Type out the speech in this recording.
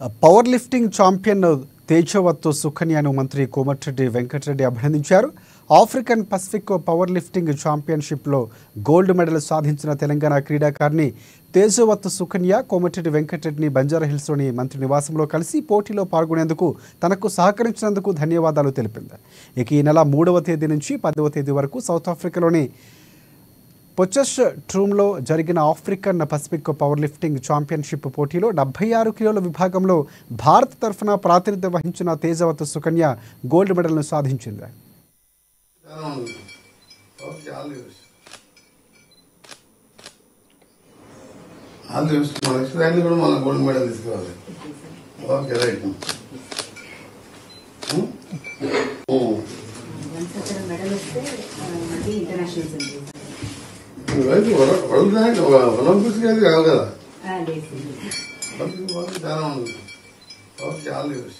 Power lifting champion Tejavath సుకన్యను మంత్రి కోమటిరెడ్డి వెంకటరెడ్డి అభినందించారు. ఆఫ్రికన్ పసిఫిక్ పవర్ లిఫ్టింగ్ ఛాంపియన్షిప్లో గోల్డ్ మెడల్ సాధించిన తెలంగాణ క్రీడాకారిణి తేజవత్తు సుకన్య కోమటిరెడ్డి వెంకటరెడ్డిని బంజారాహిల్స్లోని మంత్రి నివాసంలో కలిసి పోటీలో పాల్గొనేందుకు తనకు సహకరించినందుకు ధన్యవాదాలు తెలిపింది. ఇక ఈ నెల మూడవ తేదీ నుంచి పదవ తేదీ వరకు సౌత్ ఆఫ్రికాలోని పొచెస్ ట్రూమ్లో జరిగిన African Pacific power lifting championship పోటీలో డెబ్బై ఆరు కిలోల విభాగంలో భారత్ తరఫున ప్రాతినిధ్యం వహించిన తేజవత్ సుకన్య గోల్డ్ మెడల్ను సాధించింది. గోల్డ్ మెడల్ తీసుకోవాలి ఓకే రైట్. వస్తే ఉంది రైతు వరల్డ్ ర్యాంక్ ఒలింపిక్స్ అయితే కాదు కదా ఆ, లేదు ఒలింపిక్స్ చాలా ఉంది ఓకే ఆల్ యూస్